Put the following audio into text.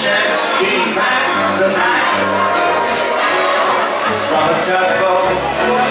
chance keep had the night from a tugboat.